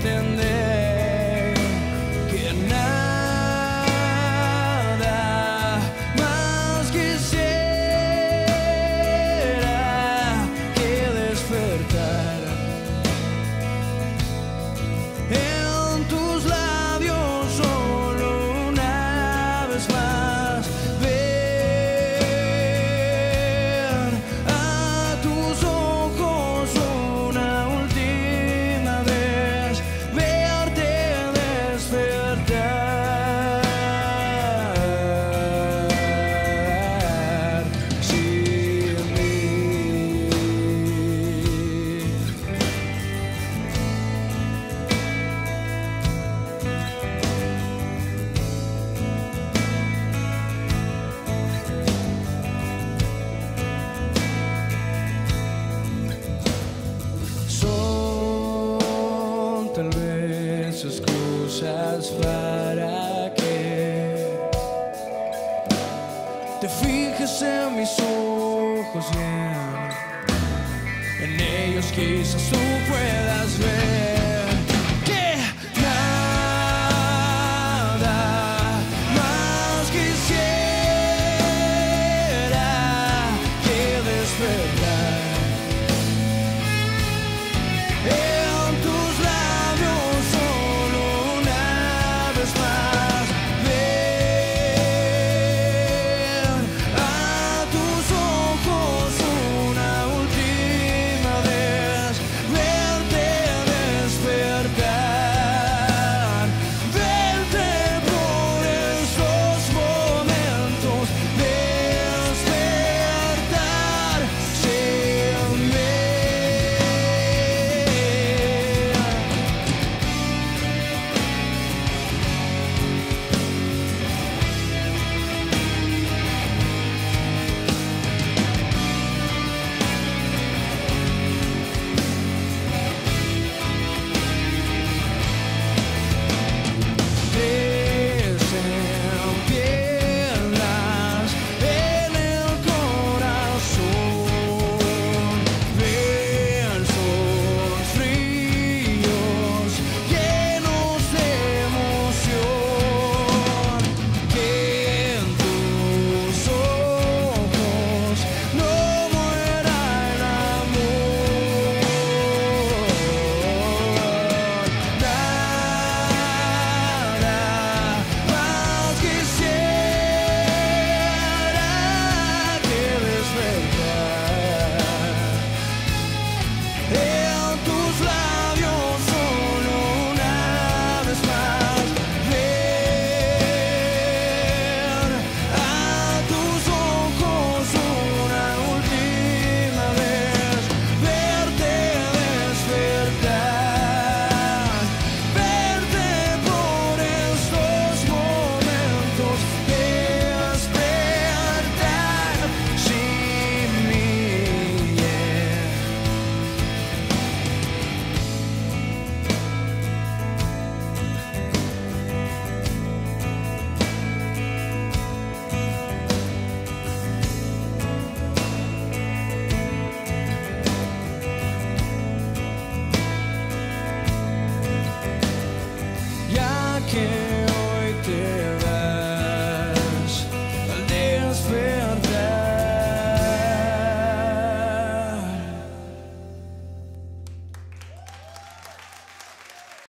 something there tal vez excusas para que te fijes en mis ojos, en ellos quizás tú.